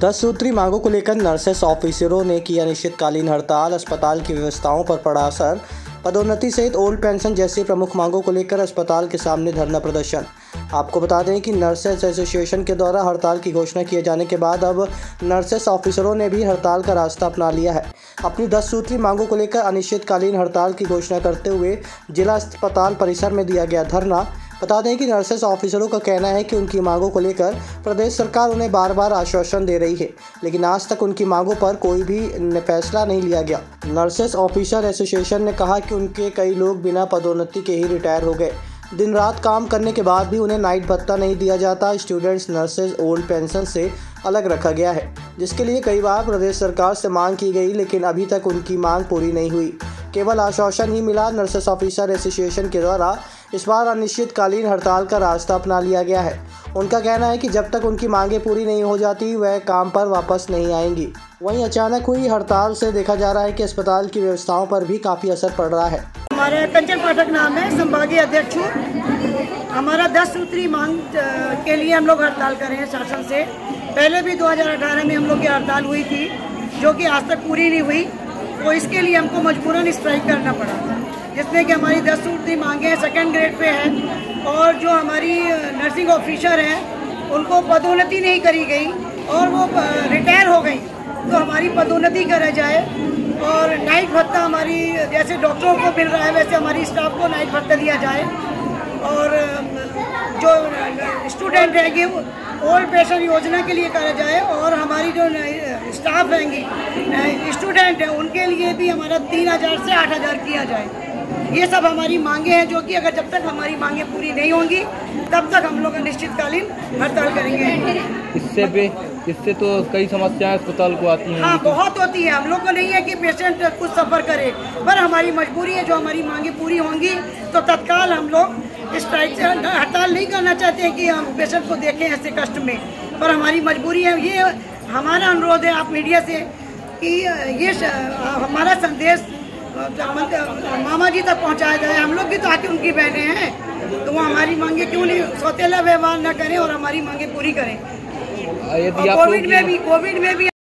दस सूत्री मांगों को लेकर नर्सेस ऑफिसरों ने किया अनिश्चितकालीन हड़ताल। अस्पताल की व्यवस्थाओं पर पड़ा असर। पदोन्नति सहित ओल्ड पेंशन जैसी प्रमुख मांगों को लेकर अस्पताल के सामने धरना प्रदर्शन। आपको बता दें कि नर्सेस एसोसिएशन के द्वारा हड़ताल की घोषणा किए जाने के बाद अब नर्सेस ऑफिसरों ने भी हड़ताल का रास्ता अपना लिया है। अपनी दस सूत्री मांगों को लेकर अनिश्चितकालीन हड़ताल की घोषणा करते हुए जिला अस्पताल परिसर में दिया गया धरना। बता दें कि नर्सेस ऑफिसरों का कहना है कि उनकी मांगों को लेकर प्रदेश सरकार उन्हें बार बार आश्वासन दे रही है, लेकिन आज तक उनकी मांगों पर कोई भी फैसला नहीं लिया गया। नर्सेस ऑफिसर एसोसिएशन ने कहा कि उनके कई लोग बिना पदोन्नति के ही रिटायर हो गए। दिन रात काम करने के बाद भी उन्हें नाइट भत्ता नहीं दिया जाता। स्टूडेंट्स नर्सेज ओल्ड पेंशन से अलग रखा गया है, जिसके लिए कई बार प्रदेश सरकार से मांग की गई, लेकिन अभी तक उनकी मांग पूरी नहीं हुई। केवल आश्वासन ही मिला नर्सेस ऑफिसर एसोसिएशन के द्वारा इस बार अनिश्चितकालीन हड़ताल का रास्ता अपना लिया गया है। उनका कहना है कि जब तक उनकी मांगे पूरी नहीं हो जाती, वह काम पर वापस नहीं आएँगी। वहीं अचानक हुई हड़ताल से देखा जा रहा है कि अस्पताल की व्यवस्थाओं पर भी काफ़ी असर पड़ रहा है। हमारे कंचन पाठक नाम है, संभागीय अध्यक्ष हमारा दस सूत्री मांग के लिए हम लोग हड़ताल कर रहे हैं शासन से। पहले भी 2018 में हम लोग की हड़ताल हुई थी, जो कि आज तक पूरी नहीं हुई। तो इसके लिए हमको मजबूरन स्ट्राइक करना पड़ा। जिसमें कि हमारी दस सूत्री मांगे सेकेंड ग्रेड पे हैं और जो हमारी नर्सिंग ऑफिसर हैं, उनको पदोन्नति नहीं करी गई और वो रिटायर हो गई। तो हमारी पदोन्नति करा जाए और नाइट भत्ता हमारी, जैसे डॉक्टरों को मिल रहा है, वैसे हमारी स्टाफ को नाइट भत्ता दिया जाए। और जो स्टूडेंट रहेंगे ओल्ड पेंशन योजना के लिए करा जाए और हमारी जो स्टाफ रहेंगी स्टूडेंट हैं, उनके लिए भी हमारा तीन हज़ार से आठ हज़ार किया जाए। ये सब हमारी मांगे हैं, जो कि अगर जब तक हमारी मांगे पूरी नहीं होंगी, तब तक हम लोग अनिश्चितकालीन हड़ताल करेंगे। इससे भी इससे तो कई समस्याएँ अस्पताल को आती हैं। हाँ बहुत होती है। हम लोग को नहीं है कि पेशेंट कुछ सफ़र करे। पर हमारी मजबूरी है, जो हमारी मांगे पूरी होंगी तो तत्काल हम लोग स्ट्राइक से हड़ताल नहीं करना चाहते हैं कि हम पेशेंट को देखें ऐसे कष्ट में। पर हमारी मजबूरी है, ये हमारा अनुरोध है आप मीडिया से कि ये हमारा संदेश मामा जी तक पहुँचाया जाए। हम लोग भी तो आके उनकी बहने हैं। तो वो हमारी मांगे क्यों नहीं सौतेला व्यवहार न करें और हमारी मांगे पूरी करें। कोविड में भी कोविड में भी